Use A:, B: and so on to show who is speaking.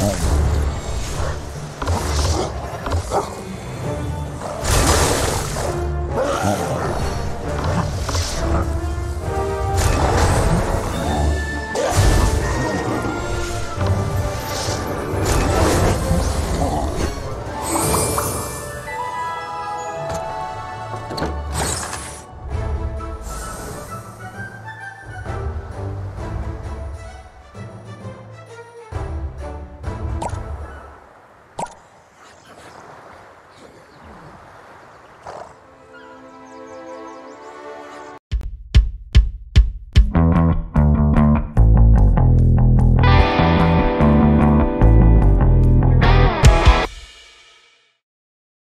A: Oh. Oh.